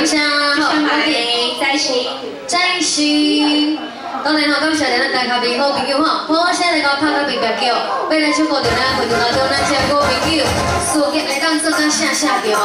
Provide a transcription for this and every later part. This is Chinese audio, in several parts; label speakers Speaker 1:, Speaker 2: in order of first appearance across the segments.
Speaker 1: 感谢，好，马平在心，在心。当然吼，感谢咱大咖啡好朋友吼，好谢来个拍个别别叫，为咱小姑娘呢，会当当咱这好朋友，事业会当做咱下下掉。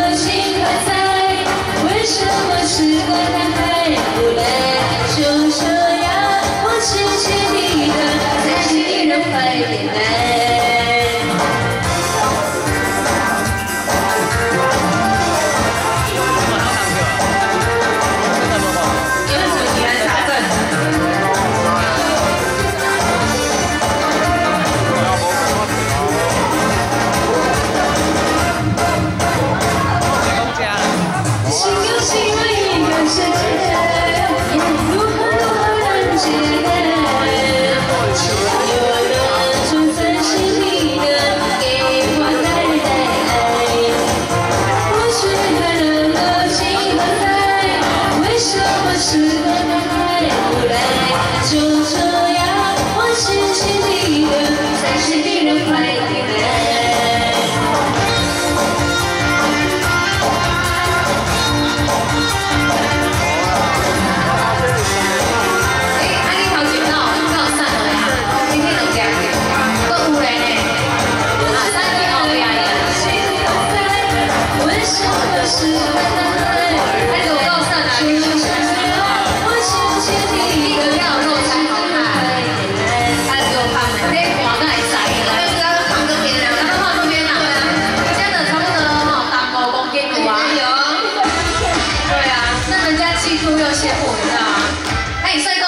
Speaker 1: 的心还在，为什么时光？就今仔日吼，白仔